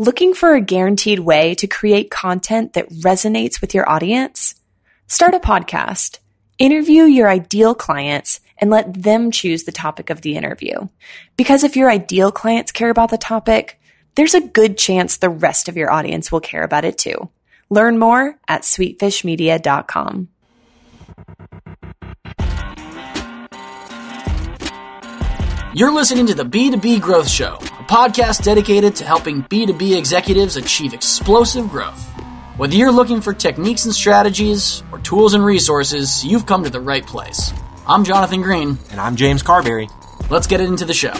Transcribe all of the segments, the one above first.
Looking for a guaranteed way to create content that resonates with your audience? Start a podcast. Interview your ideal clients and let them choose the topic of the interview. Because if your ideal clients care about the topic, there's a good chance the rest of your audience will care about it too. Learn more at sweetfishmedia.com. You're listening to the B2B Growth Show, podcast dedicated to helping B2B executives achieve explosive growth. Whether you're looking for techniques and strategies or tools and resources, you've come to the right place. I'm Jonathan Green. And I'm James Carbary. Let's get it into the show.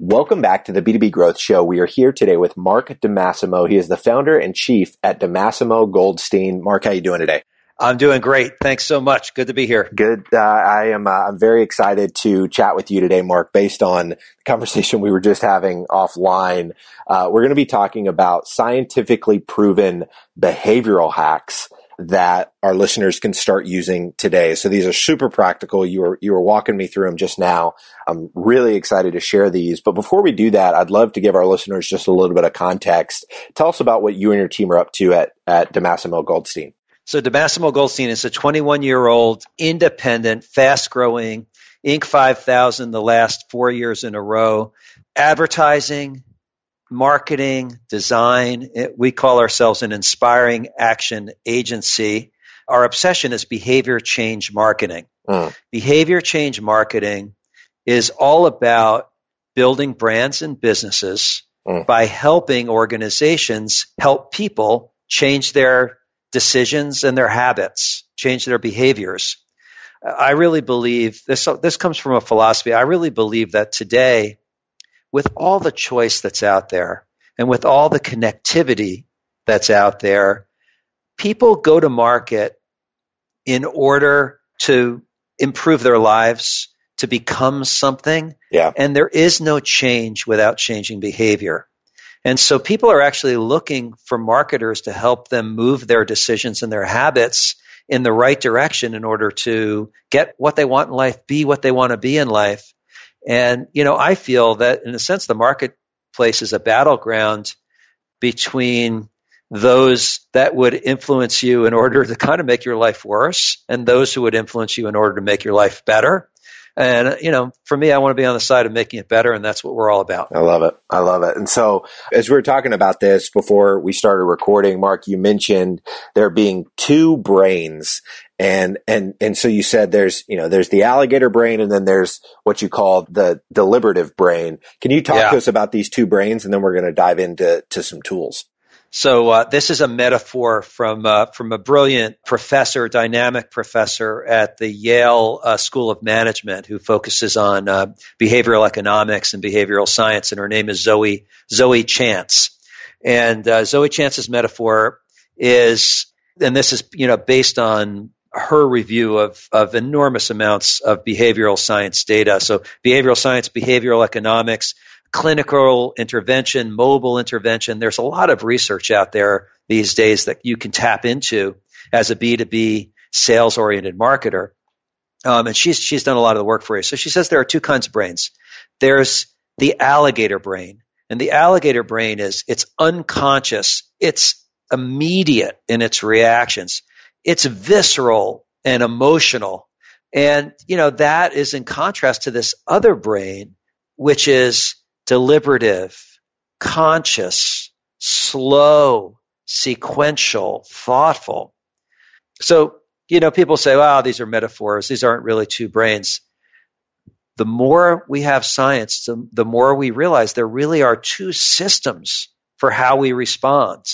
Welcome back to the B2B Growth Show. We are here today with Mark DiMassimo. He is the founder and chief at DiMassimo Goldstein. Mark, how you doing today? I'm doing great. Thanks so much. Good to be here. Good. Uh, I am. Uh, I'm very excited to chat with you today, Mark. Based on the conversation we were just having offline, uh, we're going to be talking about scientifically proven behavioral hacks that our listeners can start using today. So these are super practical. You were you were walking me through them just now. I'm really excited to share these. But before we do that, I'd love to give our listeners just a little bit of context. Tell us about what you and your team are up to at at DiMassimo Goldstein. So DiMassimo Goldstein is a 21 year old, independent, fast growing, Inc. 5000 the last four years in a row, advertising, marketing, design. It, we call ourselves an inspiring action agency. Our obsession is behavior change marketing. Mm. Behavior change marketing is all about building brands and businesses mm. by helping organizations help people change their decisions and their habits, change their behaviors. I really believe this, this comes from a philosophy. I really believe that today, with all the choice that's out there and with all the connectivity that's out there, people go to market in order to improve their lives, to become something. Yeah. And there is no change without changing behavior. And so people are actually looking for marketers to help them move their decisions and their habits in the right direction in order to get what they want in life, be what they want to be in life. And, you know, I feel that in a sense, the marketplace is a battleground between those that would influence you in order to kind of make your life worse and those who would influence you in order to make your life better. And, you know, for me, I want to be on the side of making it better. And that's what we're all about. I love it. I love it. And so as we were talking about this before we started recording, Mark, you mentioned there being two brains and, and, and so you said there's, you know, there's the alligator brain and then there's what you call the deliberative brain. Can you talk yeah. to us about these two brains? And then we're going to dive into, to some tools. So uh, this is a metaphor from uh, from a brilliant professor, dynamic professor at the Yale uh, School of Management, who focuses on uh, behavioral economics and behavioral science, and her name is Zoe Zoe Chance. And uh, Zoe Chance's metaphor is, and this is you know based on her review of, of enormous amounts of behavioral science data. So behavioral science, behavioral economics, clinical intervention, mobile intervention. There's a lot of research out there these days that you can tap into as a B2B sales oriented marketer. Um, and she's, she's done a lot of the work for you. So she says there are two kinds of brains. There's the alligator brain. And the alligator brain is, it's unconscious. It's immediate in its reactions. It's visceral and emotional. And, you know, that is in contrast to this other brain, which is deliberative, conscious, slow, sequential, thoughtful. So, you know, people say, wow, these are metaphors. These aren't really two brains. The more we have science, the, the more we realize there really are two systems for how we respond.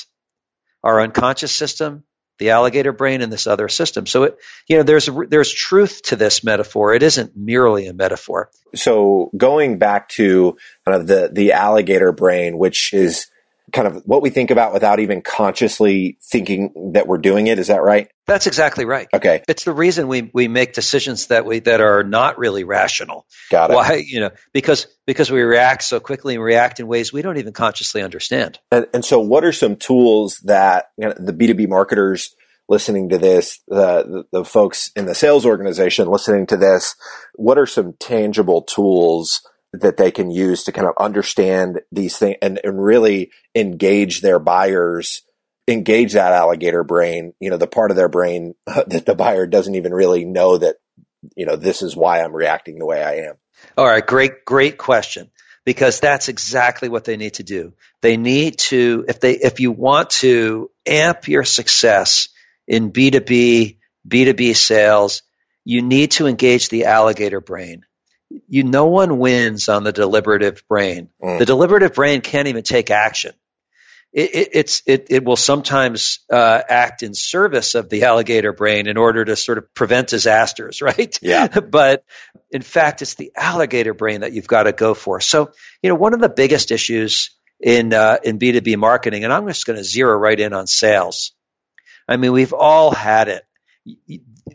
Our unconscious system the alligator brain and this other system. So it, you know, there's there's truth to this metaphor. It isn't merely a metaphor. So going back to kind of the the alligator brain, which is kind of what we think about without even consciously thinking that we're doing it. Is that right? That's exactly right. Okay. It's the reason we, we make decisions that we, that are not really rational. Got it. Why, you know, because, because we react so quickly and react in ways we don't even consciously understand. And, and so what are some tools that you know, the B2B marketers listening to this, the, the, the folks in the sales organization listening to this, what are some tangible tools that they can use to kind of understand these things and, and really engage their buyers engage that alligator brain, you know, the part of their brain that the buyer doesn't even really know that, you know, this is why I'm reacting the way I am. All right, great, great question. Because that's exactly what they need to do. They need to, if they, if you want to amp your success in B2B, B2B sales, you need to engage the alligator brain. You, no one wins on the deliberative brain. Mm. The deliberative brain can't even take action it, it, it's it, it will sometimes uh, act in service of the alligator brain in order to sort of prevent disasters, right? Yeah. but in fact, it's the alligator brain that you've got to go for. So, you know, one of the biggest issues in uh, in B two B marketing, and I'm just going to zero right in on sales. I mean, we've all had it.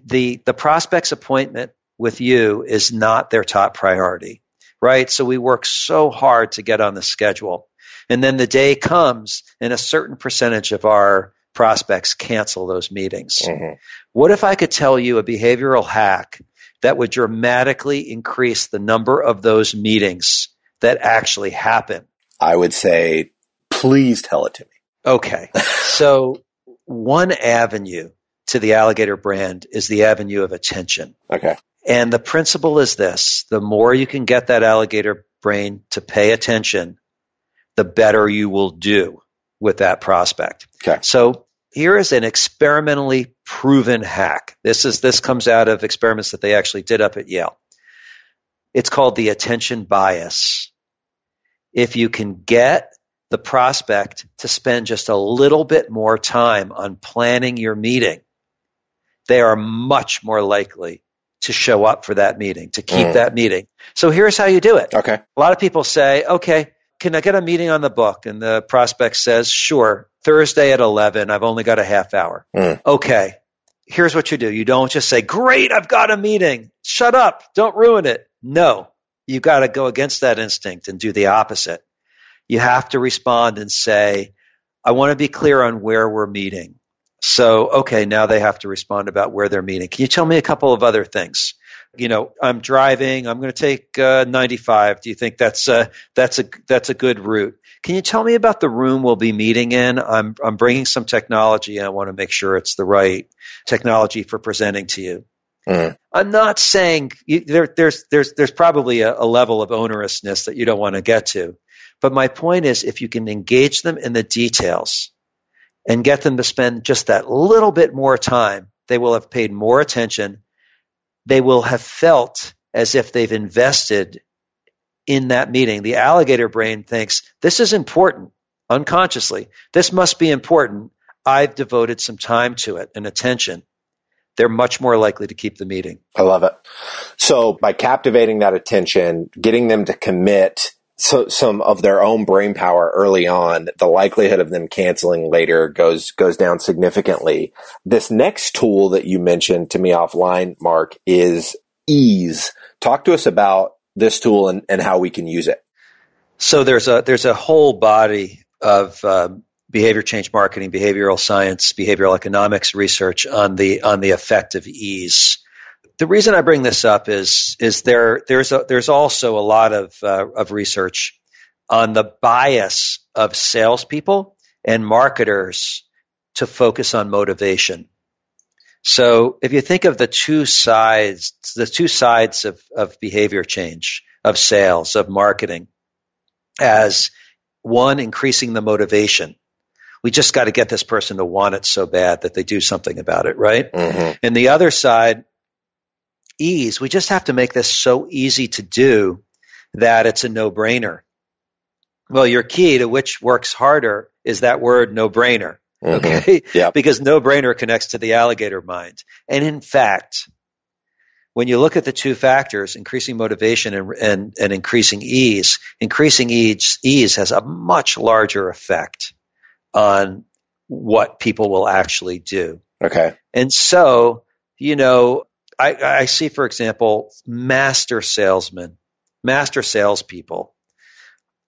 The the prospect's appointment with you is not their top priority, right? So we work so hard to get on the schedule. And then the day comes and a certain percentage of our prospects cancel those meetings. Mm-hmm. What if I could tell you a behavioral hack that would dramatically increase the number of those meetings that actually happen? I would say, please tell it to me. Okay. so one avenue to the alligator brand is the avenue of attention. Okay. And the principle is this the more you can get that alligator brain to pay attention, the better you will do with that prospect. Okay. So here is an experimentally proven hack. This is this comes out of experiments that they actually did up at Yale. It's called the attention bias. If you can get the prospect to spend just a little bit more time on planning your meeting, they are much more likely to show up for that meeting, to keep mm. that meeting. So here's how you do it. Okay. A lot of people say, okay, can I get a meeting on the book? And the prospect says, sure, Thursday at 11. I've only got a half hour. Mm. Okay. Here's what you do. You don't just say, great, I've got a meeting. Shut up. Don't ruin it. No, you've got to go against that instinct and do the opposite. You have to respond and say, I want to be clear on where we're meeting. So, okay, now they have to respond about where they're meeting. Can you tell me a couple of other things? you know, I'm driving. I'm going to take uh, 95. Do you think that's a, that's a that's a good route? Can you tell me about the room we'll be meeting in? I'm I'm bringing some technology, and I want to make sure it's the right technology for presenting to you. Mm. I'm not saying you, there, there's there's there's probably a, a level of onerousness that you don't want to get to, but my point is, if you can engage them in the details and get them to spend just that little bit more time, they will have paid more attention they will have felt as if they've invested in that meeting. The alligator brain thinks this is important unconsciously. This must be important. I've devoted some time to it and attention. They're much more likely to keep the meeting. I love it. So by captivating that attention, getting them to commit so, some of their own brain power early on, the likelihood of them canceling later goes goes down significantly. This next tool that you mentioned to me offline, Mark, is ease. Talk to us about this tool and, and how we can use it. So there's a there's a whole body of um, behavior change marketing, behavioral science, behavioral economics research on the on the effect of ease the reason I bring this up is is there there's a, there's also a lot of uh, of research on the bias of salespeople and marketers to focus on motivation. So if you think of the two sides, the two sides of, of behavior change, of sales, of marketing, as one, increasing the motivation. We just got to get this person to want it so bad that they do something about it, right? Mm-hmm. And the other side ease. We just have to make this so easy to do that it's a no brainer. Well, your key to which works harder is that word no brainer. Mm-hmm. Okay. Yeah. because no brainer connects to the alligator mind. And in fact, when you look at the two factors, increasing motivation and, and, and increasing ease, increasing ease, ease has a much larger effect on what people will actually do. Okay. And so, you know, I, I see, for example, master salesmen, master salespeople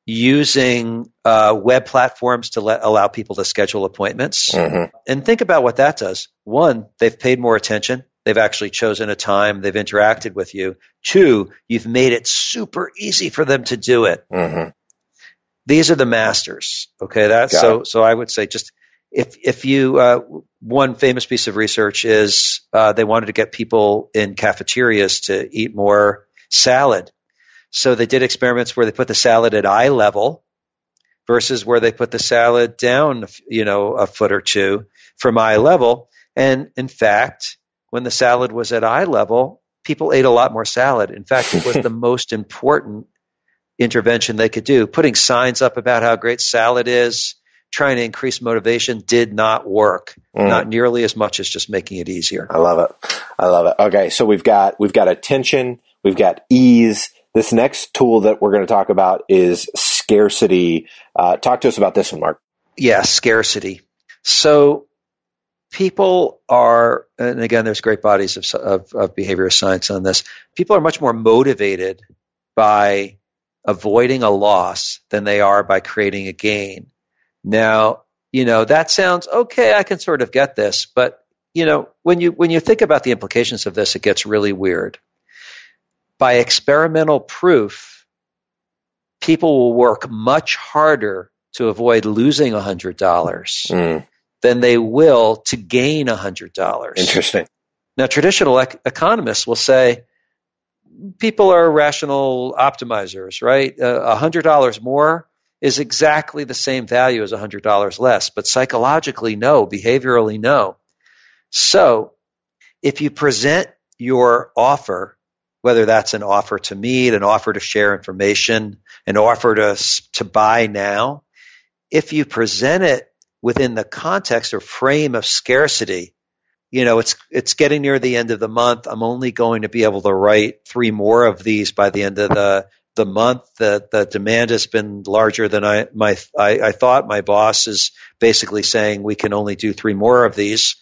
using uh, web platforms to let, allow people to schedule appointments. Mm-hmm. And think about what that does. One, they've paid more attention. they've actually chosen a time, they've interacted with you. Two, you've made it super easy for them to do it. Mm-hmm. These are the masters. Okay, that's Got so. it. So I would say just if if you uh, one famous piece of research is uh, they wanted to get people in cafeterias to eat more salad. So they did experiments where they put the salad at eye level versus where they put the salad down, you know, a foot or two from eye level. And in fact, when the salad was at eye level, people ate a lot more salad. In fact, it was the most important intervention they could do. Putting signs up about how great salad is, trying to increase motivation did not work. Mm. Not nearly as much as just making it easier. I love it. I love it. Okay, so we've got we've got attention, we've got ease. This next tool that we're going to talk about is scarcity. Uh, talk to us about this one, Mark. Yeah, scarcity. So people are, and again, there's great bodies of, of, of behavioral science on this. People are much more motivated by avoiding a loss than they are by creating a gain. Now, you know, that sounds okay. I can sort of get this, but you know, when you, when you think about the implications of this, it gets really weird. By experimental proof, people will work much harder to avoid losing $100 Mm, than they will to gain $100. interesting. Now, traditional ec- economists will say people are rational optimizers, right? Uh, $100 more is exactly the same value as $100 less, but psychologically, no, behaviorally, no. So, if you present your offer, whether that's an offer to meet, an offer to share information, an offer to, to buy now, if you present it within the context or frame of scarcity, you know, it's it's getting near the end of the month. I'm only going to be able to write three more of these by the end of the the month. that the demand has been larger than I my I, I thought. My boss is basically saying we can only do three more of these,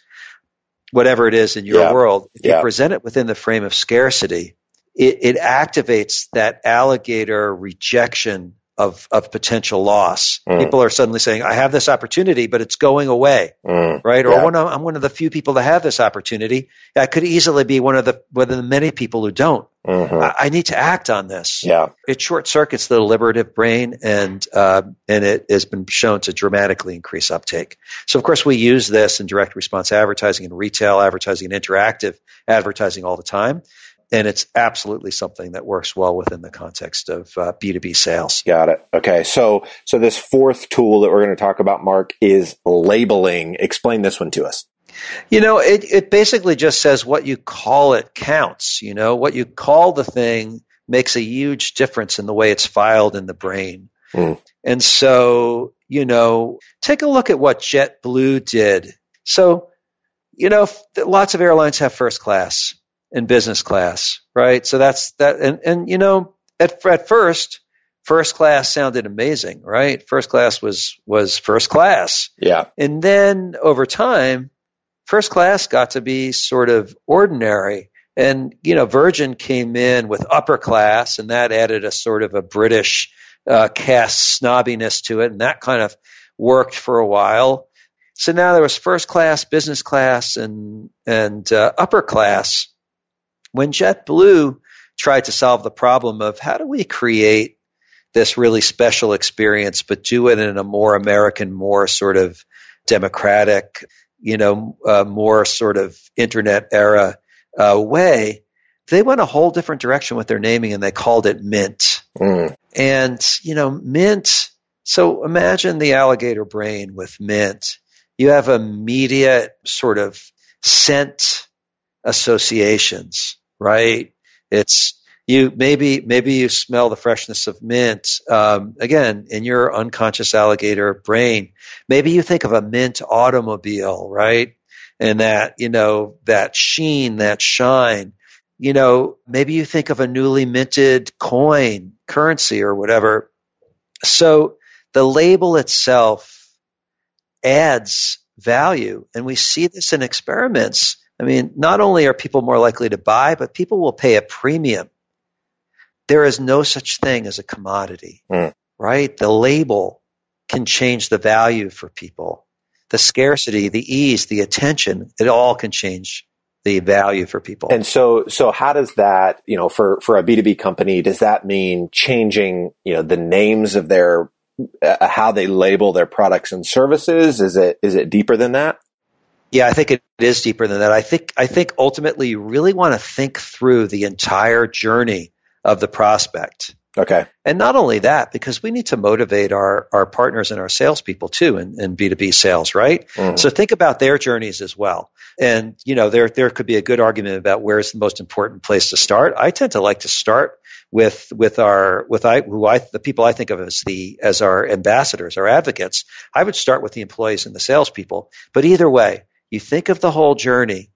whatever it is in your Yeah. world. If Yeah. you present it within the frame of scarcity, it, it activates that alligator rejection of of potential loss. Mm. People are suddenly saying, "I have this opportunity, but it's going away." Mm, right? Or Yeah. one of, I'm one of the few people that have this opportunity. I could easily be one of the one of the many people who don't. mhm. I, I need to act on this. Yeah. It short circuits the deliberative brain, and uh, and it has been shown to dramatically increase uptake. So of course we use this in direct response advertising and retail advertising and interactive advertising all the time. And it's absolutely something that works well within the context of uh, B2B sales. Got it. Okay. So, so this fourth tool that we're going to talk about, Mark, is labeling. Explain this one to us. You know, it, it basically just says what you call it counts. You know, what you call the thing makes a huge difference in the way it's filed in the brain. Mm. And so, you know, take a look at what JetBlue did. So, you know, lots of airlines have first class and business class, right? So that's that. And, and you know, at, at first, first class sounded amazing, right? First class was, was first class. Yeah. And then over time, first class got to be sort of ordinary. And, you know, Virgin came in with upper class and that added a sort of a British uh, caste snobbiness to it. And that kind of worked for a while. So now there was first class, business class, and, and uh, upper class. When JetBlue tried to solve the problem of how do we create this really special experience, but do it in a more American, more sort of democratic, you know, uh, more sort of internet era uh, way, they went a whole different direction with their naming and they called it Mint. Mm, And, you know, Mint, so imagine the alligator brain with Mint. You have immediate sort of scent associations, right? It's, you maybe maybe you smell the freshness of mint um, again in your unconscious alligator brain. Maybe you think of a mint automobile, right? And that you know that sheen, that shine. You know, maybe you think of a newly minted coin, currency, or whatever. So the label itself adds value, and we see this in experiments. I mean, not only are people more likely to buy, but people will pay a premium there is no such thing as a commodity, Mm. right? The label can change the value for people. The scarcity, the ease, the attention, it all can change the value for people. And so, so how does that, you know, for, for a B2B company, does that mean changing, you know, the names of their, uh, how they label their products and services? Is it, is it deeper than that? Yeah, I think it is deeper than that. I think, I think ultimately you really want to think through the entire journey of the prospect. Okay. And not only that, because we need to motivate our, our partners and our salespeople too in, in B2B sales, right? Mm-hmm. So think about their journeys as well. And, you know, there, there could be a good argument about where's the most important place to start. I tend to like to start with, with our, with I, who I, the people I think of as the, as our ambassadors, our advocates. I would start with the employees and the salespeople. But either way, you think of the whole journey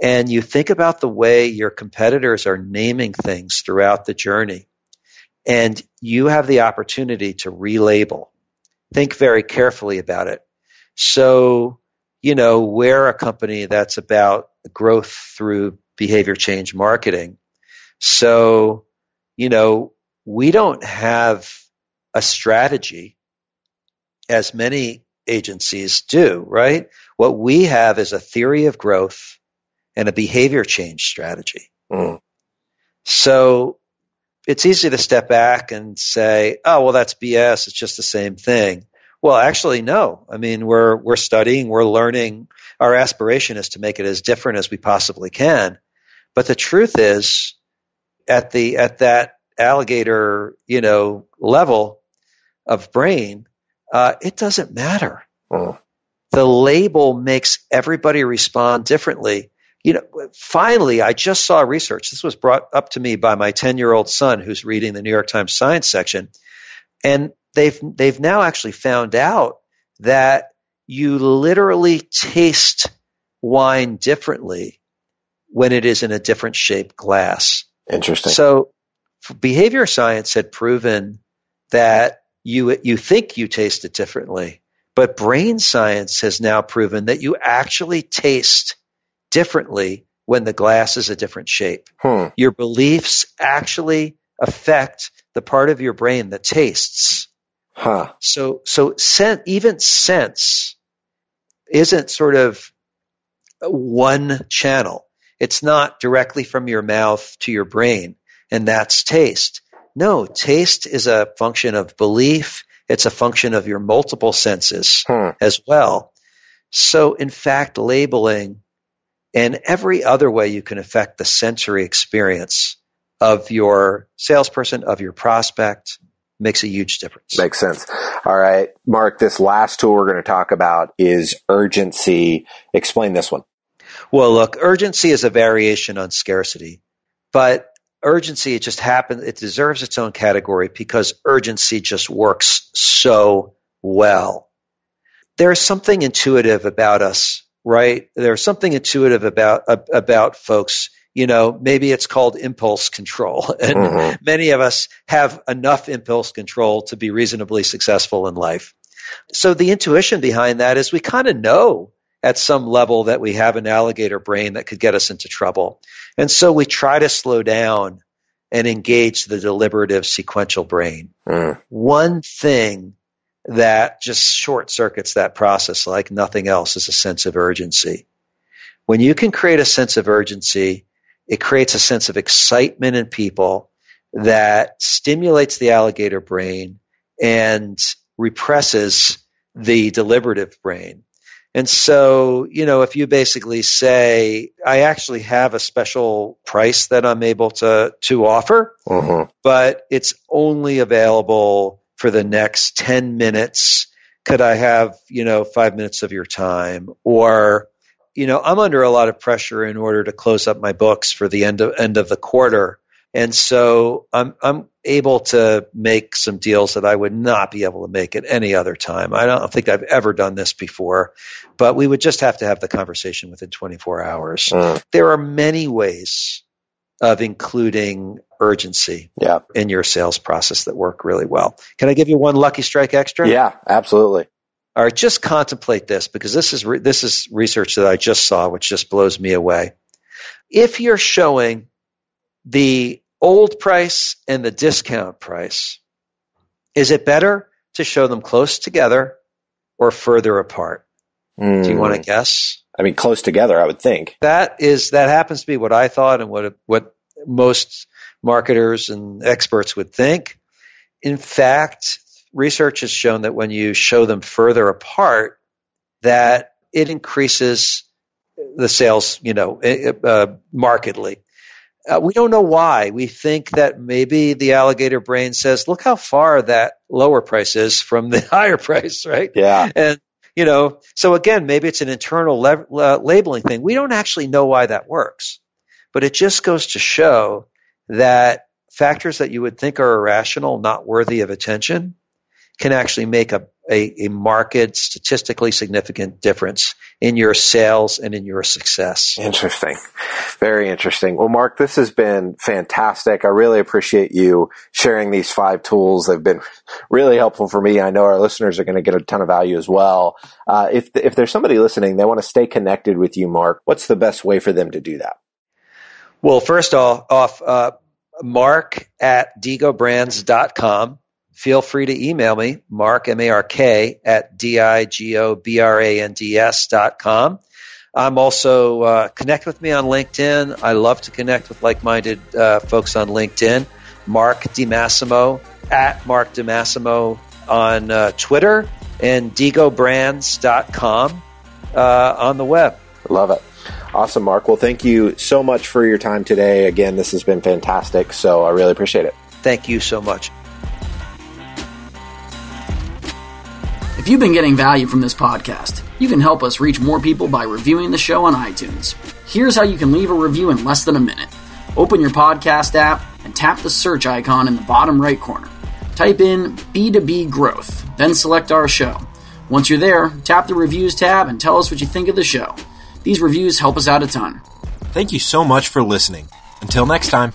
and you think about the way your competitors are naming things throughout the journey and you have the opportunity to relabel. Think very carefully about it. So, you know, we're a company that's about growth through behavior change marketing. So, you know, we don't have a strategy as many agencies do, right? What we have is a theory of growth and a behavior change strategy. Mm. So it's easy to step back and say, oh, well, that's BS. It's just the same thing. Well, actually, no. I mean, we're, we're studying, we're learning. Our aspiration is to make it as different as we possibly can. But the truth is, at the, at that alligator, you know, level of brain, uh, it doesn't matter. Mm. The label makes everybody respond differently you know, finally, I just saw research. This was brought up to me by my 10 year old son who's reading the New York Times science section. And they've, they've now actually found out that you literally taste wine differently when it is in a different shaped glass. Interesting. So behavior science had proven that you, you think you taste it differently, but brain science has now proven that you actually taste differently when the glass is a different shape. Hmm. Your beliefs actually affect the part of your brain that tastes. Huh. So, so sen- even sense isn't sort of one channel. It's not directly from your mouth to your brain, and that's taste. No, taste is a function of belief. It's a function of your multiple senses hmm. as well. So, in fact, labeling and every other way you can affect the sensory experience of your salesperson, of your prospect, makes a huge difference. Makes sense. All right. Mark, this last tool we're going to talk about is urgency. Explain this one. Well, look, urgency is a variation on scarcity, but urgency, it just happens, it deserves its own category because urgency just works so well. There's something intuitive about us right? There's something intuitive about about folks. You know, maybe it's called impulse control, and mm-hmm. many of us have enough impulse control to be reasonably successful in life. So the intuition behind that is we kind of know at some level that we have an alligator brain that could get us into trouble. And so we try to slow down and engage the deliberative sequential brain. Mm. One thing that just short circuits that process like nothing else is a sense of urgency. When you can create a sense of urgency, it creates a sense of excitement in people that stimulates the alligator brain and represses the deliberative brain. And so, you know, if you basically say, I actually have a special price that I'm able to, to offer, uh-huh. but it's only available for the next 10 minutes. Could I have, you know, five minutes of your time? Or, you know, I'm under a lot of pressure in order to close up my books for the end of, end of the quarter. And so I'm, I'm able to make some deals that I would not be able to make at any other time. I don't think I've ever done this before, but we would just have to have the conversation within 24 hours. Mm. There are many ways of including urgency yeah. in your sales process that work really well. Can I give you one lucky strike extra? Yeah, absolutely. All right, just contemplate this because this is re- this is research that I just saw, which just blows me away. If you're showing the old price and the discount price, is it better to show them close together or further apart? Mm. Do you want to hmm. guess? I mean, close together, I would think. That is that happens to be what I thought and what what most marketers and experts would think. In fact, research has shown that when you show them further apart, that it increases the sales, you know, uh, markedly. Uh, we don't know why. We think that maybe the alligator brain says, "Look how far that lower price is from the higher price," right? Yeah. And you know, so again, maybe it's an internal le- uh, labeling thing. We don't actually know why that works, but it just goes to show that factors that you would think are irrational, not worthy of attention, can actually make a, a, a marked, statistically significant difference in your sales and in your success. Interesting. Very interesting. Well, Mark, this has been fantastic. I really appreciate you sharing these five tools. They've been really helpful for me. I know our listeners are going to get a ton of value as well. Uh, if, if there's somebody listening, they want to stay connected with you, Mark, what's the best way for them to do that? Well, first off, off uh, mark at digobrands.com feel free to email me, Mark, M-A-R-K, at D-I-G-O-B-R-A-N-D-S dot com. I'm also, uh, connect with me on LinkedIn. I love to connect with like-minded uh, folks on LinkedIn. Mark DiMassimo, at Mark DiMassimo on uh, Twitter, and digobrands.com uh, on the web. Love it. Awesome, Mark. Well, thank you so much for your time today. Again, this has been fantastic, so I really appreciate it. Thank you so much. If you've been getting value from this podcast, you can help us reach more people by reviewing the show on iTunes. Here's how you can leave a review in less than a minute. Open your podcast app and tap the search icon in the bottom right corner. Type in B2B growth, then select our show. Once you're there, tap the reviews tab and tell us what you think of the show. These reviews help us out a ton. Thank you so much for listening. Until next time.